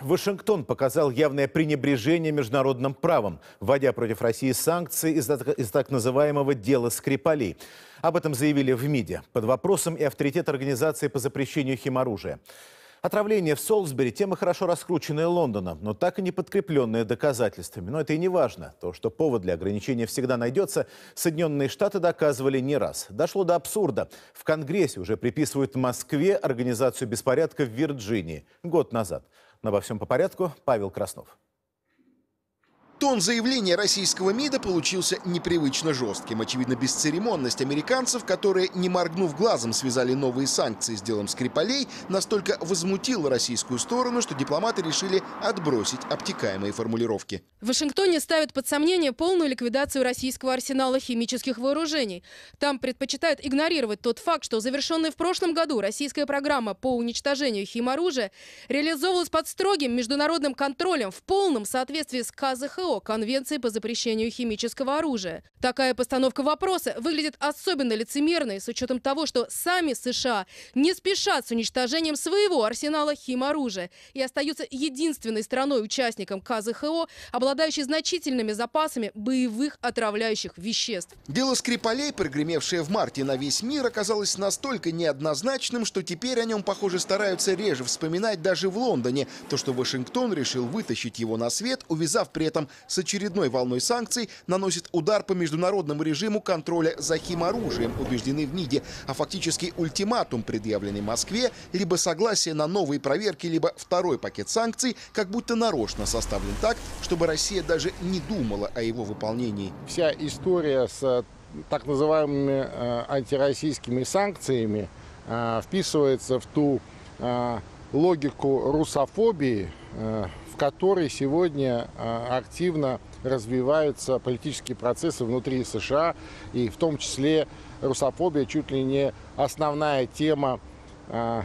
Вашингтон показал явное пренебрежение международным правом, вводя против России санкции из, из так называемого дела Скрипалей. Об этом заявили в МИДе. Под вопросом и авторитет Организации по запрещению химоружия. Отравление в Солсбери – тема хорошо раскрученная Лондоном, но так и не подкрепленная доказательствами. Но это и не важно. То, что повод для ограничения всегда найдется, Соединенные Штаты доказывали не раз. Дошло до абсурда. В Конгрессе уже приписывают Москве организацию беспорядка в Вирджинии год назад. Но во всем по порядку. Павел Краснов. Тон заявления российского МИДа получился непривычно жестким. Очевидно, бесцеремонность американцев, которые, не моргнув глазом, связали новые санкции с делом Скрипалей, настолько возмутила российскую сторону, что дипломаты решили отбросить обтекаемые формулировки. В Вашингтоне ставят под сомнение полную ликвидацию российского арсенала химических вооружений. Там предпочитают игнорировать тот факт, что завершенная в прошлом году российская программа по уничтожению химоружия реализовывалась под строгим международным контролем в полном соответствии с КЗХО КЗО Конвенции по запрещению химического оружия. Такая постановка вопроса выглядит особенно лицемерной с учетом того, что сами США не спешат с уничтожением своего арсенала химоружия и остаются единственной страной-участником КЗХО, обладающей значительными запасами боевых отравляющих веществ. Дело Скрипалей, прогремевшее в марте на весь мир, оказалось настолько неоднозначным, что теперь о нем, похоже, стараются реже вспоминать даже в Лондоне. То, что Вашингтон решил вытащить его на свет, увязав при этом с очередной волной санкций наносит удар по международному режиму контроля за химоружием, убеждены в МИДе, а фактически ультиматум, предъявленный Москве, либо согласие на новые проверки, либо второй пакет санкций, как будто нарочно составлен так, чтобы Россия даже не думала о его выполнении. Вся история с э, так называемыми э, антироссийскими санкциями э, вписывается в ту логику русофобии, которой сегодня а, активно развиваются политические процессы внутри США, и в том числе русофобия чуть ли не основная тема а,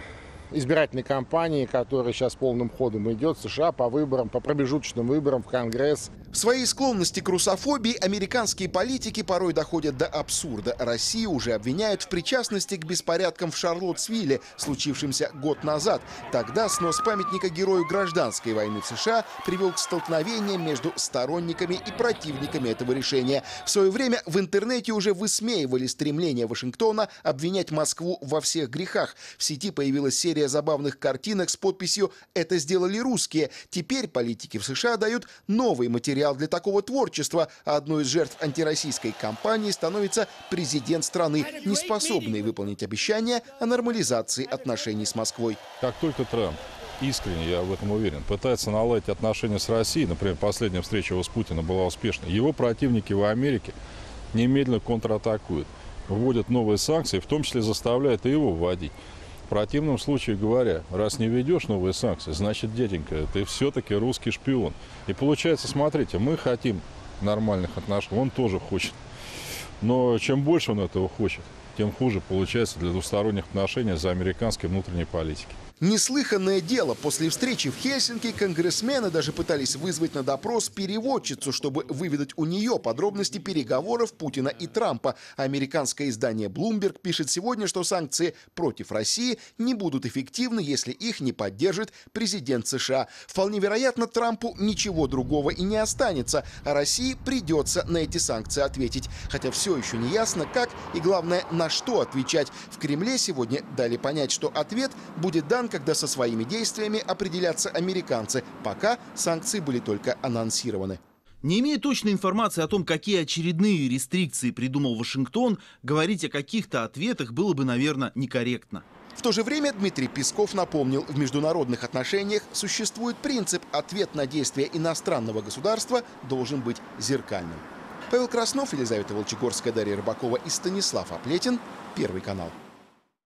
избирательной кампании, которая сейчас полным ходом идет в США по выборам, по промежуточным выборам в Конгресс. В своей склонности к русофобии американские политики порой доходят до абсурда. Россию уже обвиняют в причастности к беспорядкам в Шарлоттсвилле, случившимся год назад. Тогда снос памятника герою гражданской войны в США привел к столкновениям между сторонниками и противниками этого решения. В свое время в интернете уже высмеивали стремление Вашингтона обвинять Москву во всех грехах. В сети появилась серия забавных картинок с подписью «Это сделали русские». Теперь политики в США дают новый материал материал для такого творчества, а одной из жертв антироссийской кампании становится президент страны, не способный выполнить обещания о нормализации отношений с Москвой. Как только Трамп искренне, я в этом уверен, пытается наладить отношения с Россией, например, последняя встреча его с Путиным была успешной, его противники в Америке немедленно контратакуют, вводят новые санкции, в том числе заставляют и его вводить. Противном случае говоря, раз не ведешь новые санкции, значит, дяденька, ты все-таки русский шпион. И получается, смотрите, мы хотим нормальных отношений, он тоже хочет. Но чем больше он этого хочет, тем хуже получается для двусторонних отношений за американской внутренней политики. Неслыханное дело. После встречи в Хельсинки конгрессмены даже пытались вызвать на допрос переводчицу, чтобы выведать у нее подробности переговоров Путина и Трампа. Американское издание Bloomberg пишет сегодня, что санкции против России не будут эффективны, если их не поддержит президент США. Вполне вероятно, Трампу ничего другого и не останется, а России придется на эти санкции ответить. Хотя все еще не ясно, как и, главное, на что отвечать. В Кремле сегодня дали понять, что ответ будет дан когда со своими действиями определятся американцы. Пока санкции были только анонсированы. Не имея точной информации о том, какие очередные рестрикции придумал Вашингтон, говорить о каких-то ответах было бы, наверное, некорректно. В то же время Дмитрий Песков напомнил, в международных отношениях существует принцип «ответ на действия иностранного государства должен быть зеркальным». Павел Краснов, Елизавета Волчегорская, Дарья Рыбакова и Станислав Аплетин. Первый канал.